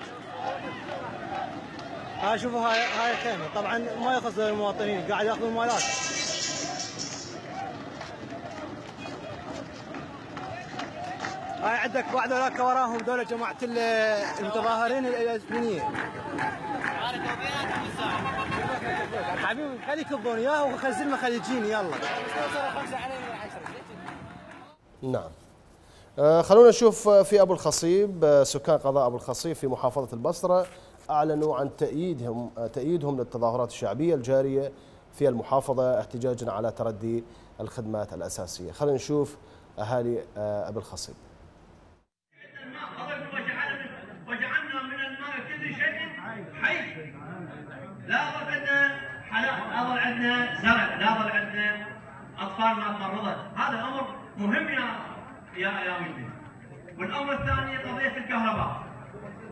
هاي شوفوا هاي هاي الخيمة. طبعا ما يخص المواطنين قاعد يأخذون مالات. هاي عندك بعض هذاك وراهم دولة جماعة ال- المتظاهرين الياسمينية حبيبي خليك يكبون اياه وخزلنا خلي يجيني يلا. نعم. آه، خلونا نشوف آه، في أبو الخصيب آه، سكان قضاء أبو الخصيب في محافظة البصرة أعلنوا عن تأييدهم آه، تأييدهم للتظاهرات الشعبية الجارية في المحافظة احتجاجا على تردي الخدمات الأساسية. خلينا نشوف أهالي آه، أبو الخصيب. وجعلنا من الماء كل شيء حي. لا ظل عندنا لا ظل عندنا زرع لا ظل عندنا أطفال ما تمرضت هذا أمر مهم يا يا يا ولدي والأمر الثاني قضية الكهرباء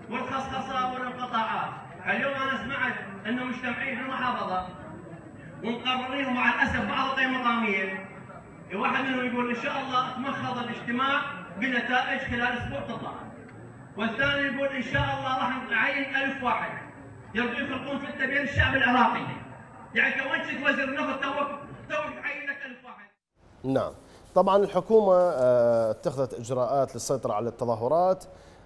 والخصخصة والانقطاعات. اليوم أنا سمعت انه مجتمعين في المحافظه ومقررين ومع الأسف بعض القيم المقاميه واحد منهم يقول إن شاء الله تمخض الاجتماع بنتائج خلال أسبوع تطلع. والثاني يقول إن شاء الله راح نعين ألف واحد يرضوا يخلقون فتنه بين الشعب العراقي. يعني كونشك وزير النفط توك توك تعين لك ألف واحد. نعم. طبعا الحكومة آه، اتخذت إجراءات للسيطرة على التظاهرات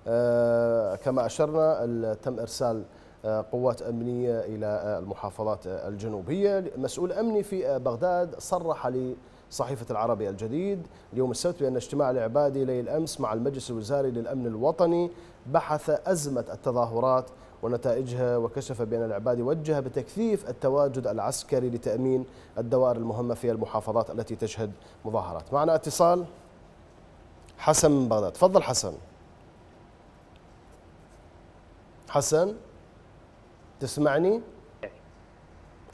آه، كما أشرنا تم إرسال آه، قوات أمنية إلى المحافظات الجنوبية. مسؤول أمني في بغداد صرح لصحيفة العربي الجديد اليوم السبت بأن اجتماع العبادي ليل أمس مع المجلس الوزاري للأمن الوطني بحث أزمة التظاهرات ونتائجها وكشف بأن العبادي وجه بتكثيف التواجد العسكري لتأمين الدوائر المهمة في المحافظات التي تشهد مظاهرات. معنا اتصال حسن من بغداد. تفضل حسن. حسن تسمعني؟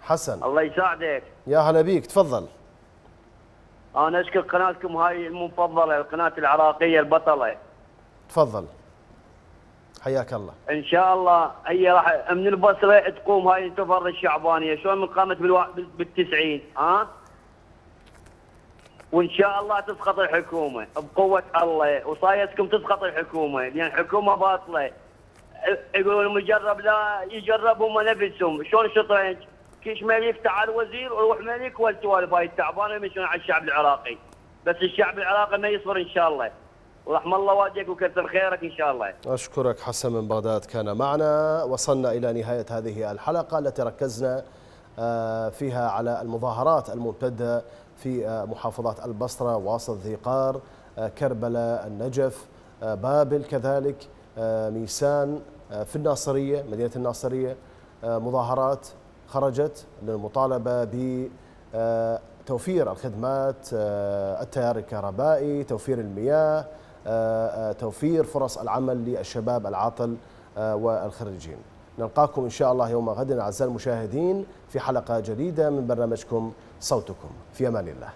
حسن. الله يساعدك. يا هلا بيك تفضل. أنا أشكر قناتكم هاي المفضلة القناة العراقية البطلة. تفضل. حياك الله. إن شاء الله هي راح من البصرة تقوم هاي الانتفاضه الشعبانية. شلون من قامت بالوا... بالتسعين ها؟ وإن شاء الله تسقط الحكومة بقوة الله. وصايتكم تسقط الحكومة لأن حكومة باطلة. يقولون المجرب لا يجرب هم نفسهم. شلون شطرنج؟ كيش مليك تعال وزير وروح مليك والسوالف هاي التعبانة يمشون على الشعب العراقي. بس الشعب العراقي ما يصبر إن شاء الله. ورحم الله والديك وكثر خيرك إن شاء الله. أشكرك حسن من بغداد كان معنا. وصلنا إلى نهاية هذه الحلقة التي ركزنا آه، فيها على المظاهرات الممتدة في آه، محافظات البصرة واسط ذي قار آه، كربلاء النجف بابل كذلك ميسان في الناصرية مدينة الناصرية مظاهرات خرجت للمطالبة ب آه، توفير الخدمات التيار الكهربائي توفير المياه توفير فرص العمل للشباب العاطل آه، والخريجين. نلقاكم إن شاء الله يوم غد أعزائي المشاهدين في حلقة جديدة من برنامجكم صوتكم. في أمان الله.